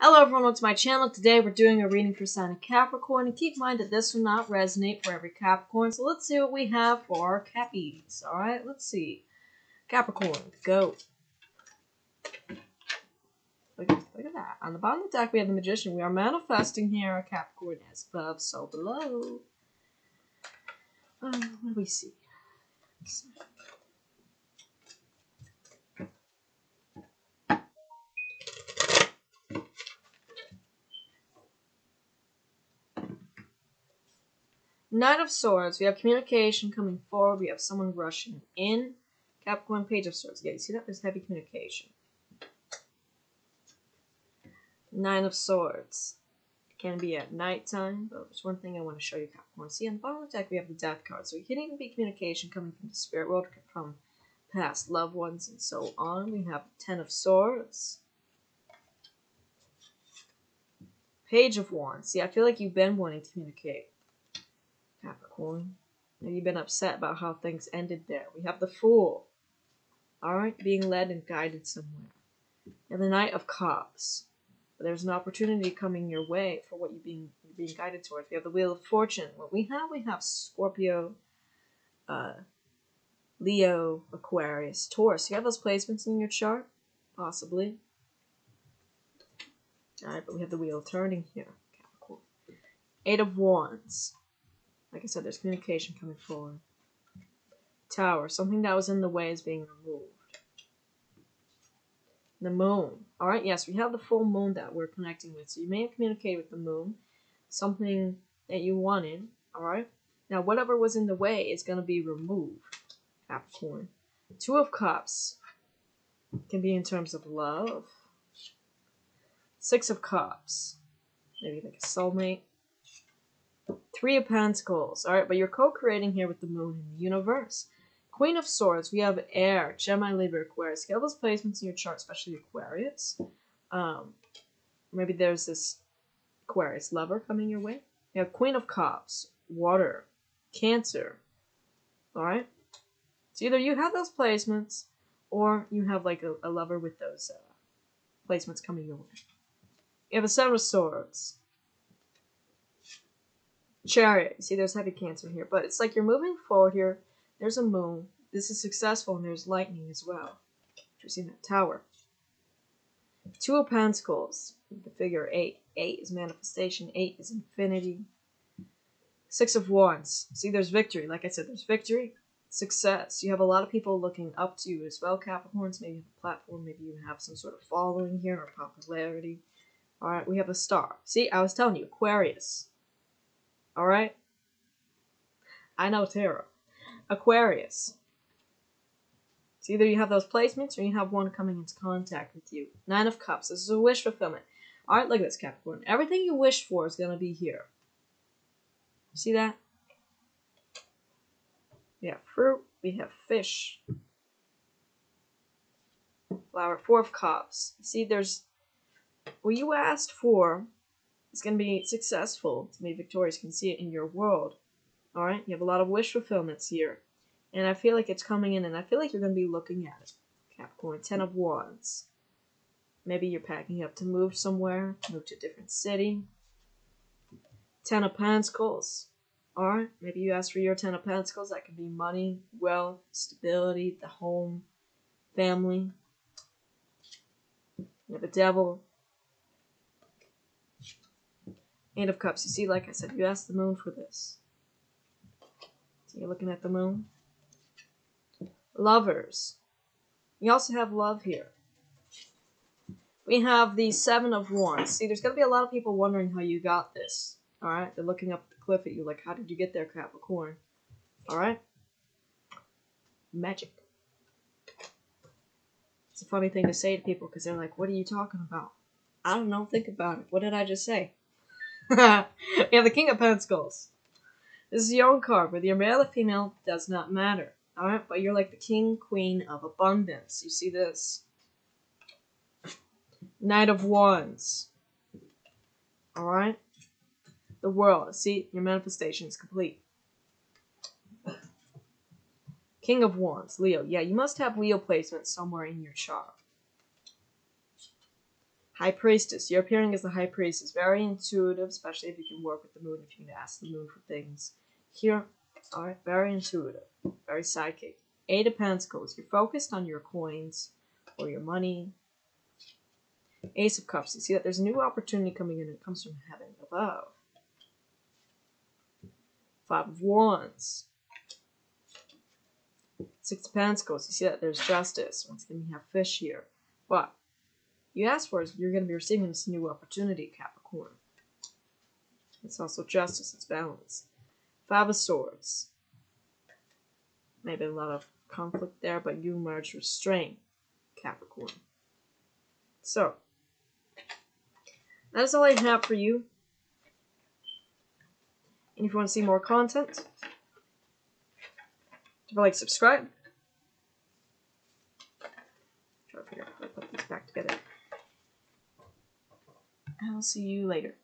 Hello everyone, welcome to my channel. Today we're doing a reading for sign of Capricorn, and keep in mind that this will not resonate for every Capricorn, so let's see what we have for our Cappies. Alright, let's see. Capricorn, go. Look at, look at that. On the bottom of the deck we have the Magician. We are manifesting here a Capricorn as above, so below. Uh, what do we see? Knight of Swords. We have communication coming forward. We have someone rushing in. Capricorn Page of Swords. Yeah, you see that? There's heavy communication. Nine of Swords. It can be at nighttime, but there's one thing I want to show you, Capricorn. See, on the bottom of the deck, we have the Death card. So it can even be communication coming from the spirit world, from past loved ones, and so on. We have Ten of Swords. Page of Wands. See, I feel like you've been wanting to communicate. Capricorn. Have you been upset about how things ended there? We have the Fool. Alright, being led and guided somewhere. And the Knight of Cups. There's an opportunity coming your way for what you're being you're being guided towards. We have the Wheel of Fortune. What we have, we have Scorpio, uh, Leo, Aquarius, Taurus. You have those placements in your chart? Possibly. Alright, but we have the wheel turning here. Eight of Wands. Like I said, there's communication coming forward. Tower. Something that was in the way is being removed. The moon. Alright, yes, we have the full moon that we're connecting with. So you may have communicated with the moon. Something that you wanted. Alright? Now, whatever was in the way is going to be removed. Capricorn. Two of Cups. Can be in terms of love. Six of Cups. Maybe like a soulmate. Three of Pentacles. Alright, but you're co-creating here with the moon in the universe. Queen of Swords, we have Air, Gemini, Libra, Aquarius. Get those placements in your chart, especially Aquarius. Um, maybe there's this Aquarius lover coming your way. You have Queen of Cups, Water, Cancer. Alright? So either you have those placements, or you have like a, a lover with those uh, placements coming your way. You have a Seven of Swords, Chariot. You see, there's heavy cancer here, but it's like you're moving forward here. There's a moon. This is successful, and there's lightning as well. You see that tower. Two of Pentacles. The figure eight. Eight is manifestation. Eight is infinity. Six of Wands. See, there's victory. Like I said, there's victory. Success. You have a lot of people looking up to you as well, Capricorns. Maybe you have a platform. Maybe you have some sort of following here or popularity. All right, we have a star. See, I was telling you, Aquarius. Alright? I know tarot. Aquarius. It's either you have those placements or you have one coming into contact with you. Nine of Cups. This is a wish fulfillment. Alright, look at this, Capricorn. Everything you wish for is going to be here. You See that? We have fruit. We have fish. Flower. Four of Cups. See, there's... What you asked for it's going to be successful to be victorious. You can see it in your world. All right, you have a lot of wish fulfillments here, and I feel like it's coming in, and I feel like you're going to be looking at it. Capricorn, Ten of Wands. Maybe you're packing up to move somewhere, move to a different city. Ten of Pentacles. Alright, maybe you ask for your Ten of Pentacles. That could be money, wealth, stability, the home, family. You have a devil, Eight of Cups. You see, like I said, you asked the moon for this. So you're looking at the moon. Lovers. You also have love here. We have the Seven of Wands. See, there's going to be a lot of people wondering how you got this. Alright? They're looking up the cliff at you like, how did you get there, Capricorn? Alright? Magic. It's a funny thing to say to people because they're like, what are you talking about? I don't know. Think about it. What did I just say? have the King of Pentacles. This is your own card. Whether you're male or female does not matter. Alright, but you're like the king, queen of abundance. You see this? Knight of Wands. Alright? The world. See, your manifestation is complete. King of Wands, Leo. Yeah, you must have Leo placement somewhere in your chart. High Priestess. You're appearing as the High Priestess. Very intuitive, especially if you can work with the moon, if you can ask the moon for things. Here, alright, very intuitive. Very psychic. Eight of Pentacles. You're focused on your coins or your money. Ace of Cups. You see that there's a new opportunity coming in. It comes from heaven above. Five of Wands. Six of Pentacles. You see that there's justice. Once again, we have fish here. But you ask for is you're going to be receiving this new opportunity, Capricorn. It's also justice. It's balance. Five of Swords. Maybe a lot of conflict there, but you emerge restrained, Capricorn. So, that is all I have for you. And if you want to see more content, a like, subscribe. Try to figure out how to put these back together. I'll see you later.